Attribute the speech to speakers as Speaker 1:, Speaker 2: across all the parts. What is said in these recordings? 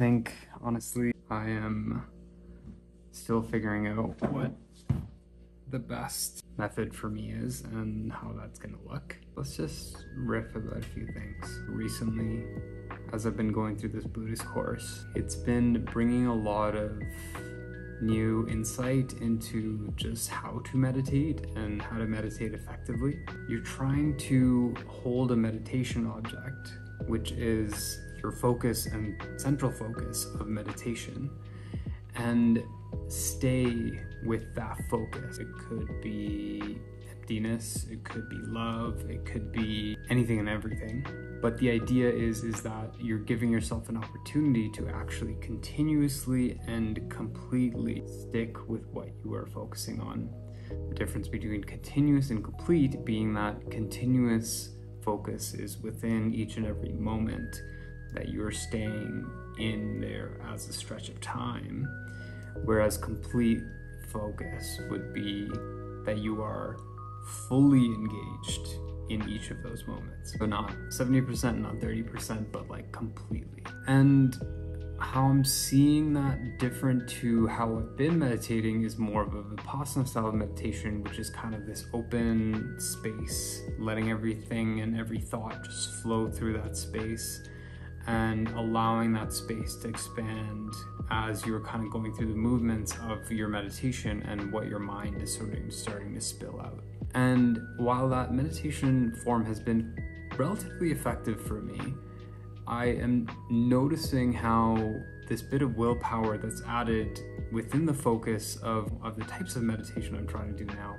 Speaker 1: think, honestly, I am still figuring out what the best method for me is and how that's gonna look. Let's just riff about a few things. Recently, as I've been going through this Buddhist course, it's been bringing a lot of new insight into just how to meditate and how to meditate effectively. You're trying to hold a meditation object, which is your focus and central focus of meditation, and stay with that focus. It could be emptiness, it could be love, it could be anything and everything. But the idea is is that you're giving yourself an opportunity to actually continuously and completely stick with what you are focusing on. The difference between continuous and complete being that continuous focus is within each and every moment that you're staying in there as a stretch of time, whereas complete focus would be that you are fully engaged in each of those moments. So not 70%, not 30%, but like completely. And how I'm seeing that different to how I've been meditating is more of a Vipassana style of meditation, which is kind of this open space, letting everything and every thought just flow through that space and allowing that space to expand as you're kind of going through the movements of your meditation and what your mind is sort of starting to spill out. And while that meditation form has been relatively effective for me, I am noticing how this bit of willpower that's added within the focus of, of the types of meditation I'm trying to do now,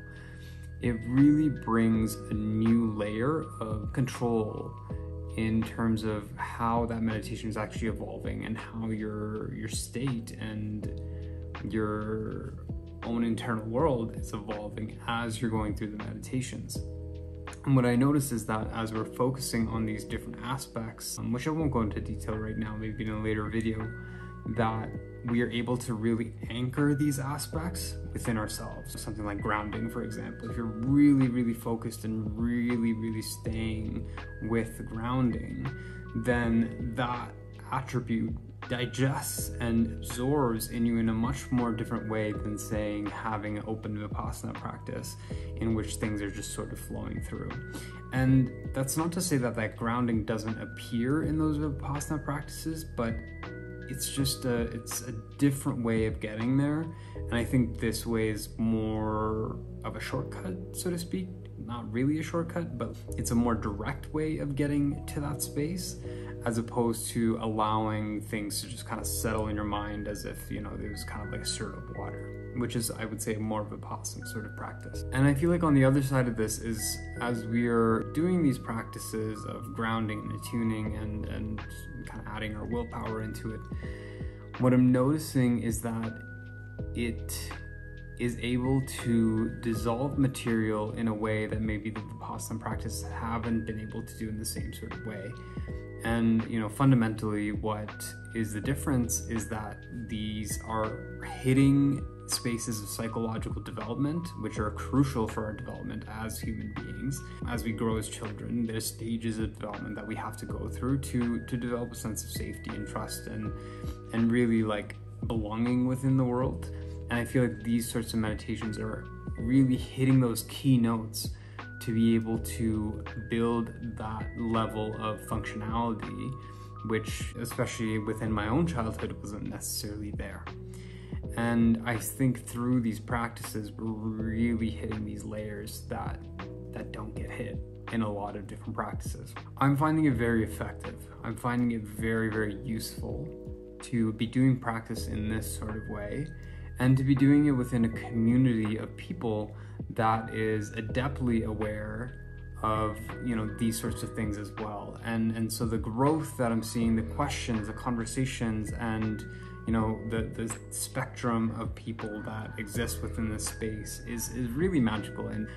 Speaker 1: it really brings a new layer of control in terms of how that meditation is actually evolving and how your your state and your own internal world is evolving as you're going through the meditations. And what I notice is that as we're focusing on these different aspects, um, which I won't go into detail right now, maybe in a later video, that we are able to really anchor these aspects within ourselves. Something like grounding, for example. If you're really, really focused and really, really staying with grounding, then that attribute digests and absorbs in you in a much more different way than saying having an open vipassana practice in which things are just sort of flowing through. And that's not to say that that grounding doesn't appear in those vipassana practices, but it's just a it's a different way of getting there and i think this way is more of a shortcut so to speak not really a shortcut but it's a more direct way of getting to that space as opposed to allowing things to just kind of settle in your mind as if you know it was kind of like a syrup of water which is i would say more of a Vipassana sort of practice. And i feel like on the other side of this is as we are doing these practices of grounding and attuning and and kind of adding our willpower into it what i'm noticing is that it is able to dissolve material in a way that maybe the Vipassana practice haven't been able to do in the same sort of way. And, you know, fundamentally, what is the difference is that these are hitting spaces of psychological development, which are crucial for our development as human beings. As we grow as children, there's stages of development that we have to go through to to develop a sense of safety and trust and and really like belonging within the world. And I feel like these sorts of meditations are really hitting those key notes to be able to build that level of functionality, which, especially within my own childhood, wasn't necessarily there. And I think through these practices, we're really hitting these layers that that don't get hit in a lot of different practices. I'm finding it very effective. I'm finding it very, very useful to be doing practice in this sort of way and to be doing it within a community of people that is adeptly aware of you know these sorts of things as well. And and so the growth that i'm seeing the questions the conversations and you know the the spectrum of people that exist within this space is is really magical. And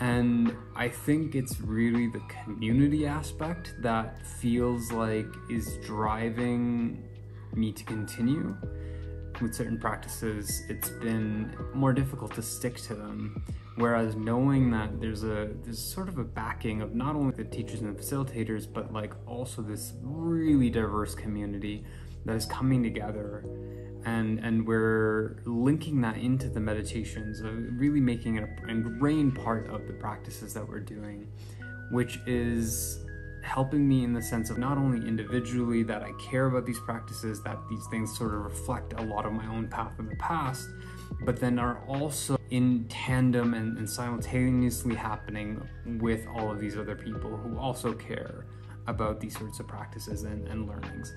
Speaker 1: and i think it's really the community aspect that feels like is driving me to continue with certain practices, it's been more difficult to stick to them. Whereas knowing that there's a there's sort of a backing of not only the teachers and the facilitators, but like also this really diverse community that is coming together and and we're linking that into the meditations of really making it an ingrained part of the practices that we're doing which is helping me in the sense of not only individually that I care about these practices, that these things sort of reflect a lot of my own path in the past, but then are also in tandem and, and simultaneously happening with all of these other people who also care about these sorts of practices and, and learnings.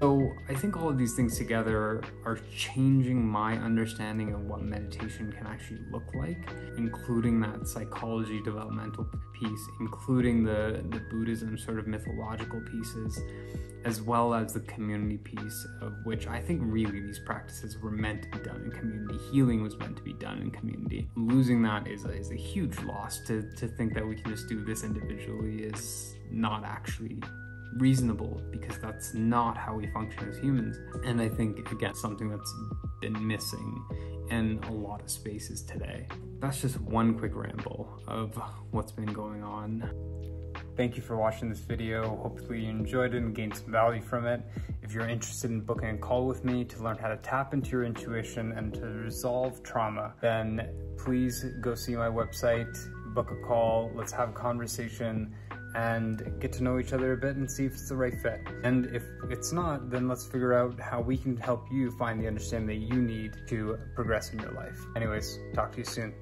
Speaker 1: So I think all of these things together are changing my understanding of what meditation can actually look like, including that psychology developmental piece, including the, the Buddhism sort of mythological pieces, as well as the community piece, of which I think really these practices were meant to be done in community. Healing was meant to be done in community. Losing that is a, is a huge loss to, to think that we can just do this individually is not actually reasonable because that's not how we function as humans. And I think, again, something that's been missing in a lot of spaces today. That's just one quick ramble of what's been going on. Thank you for watching this video. Hopefully you enjoyed it and gained some value from it. If you're interested in booking a call with me to learn how to tap into your intuition and to resolve trauma, then please go see my website, book a call, let's have a conversation, and get to know each other a bit and see if it's the right fit. And if it's not, then let's figure out how we can help you find the understanding that you need to progress in your life. Anyways, talk to you soon.